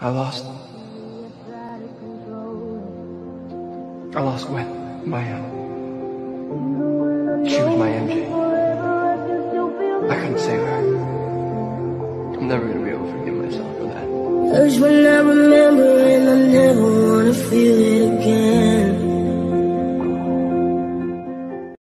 I lost. I lost Gwen, my um. She was my MJ. I couldn't save her. I'm never gonna be able to forgive myself for that.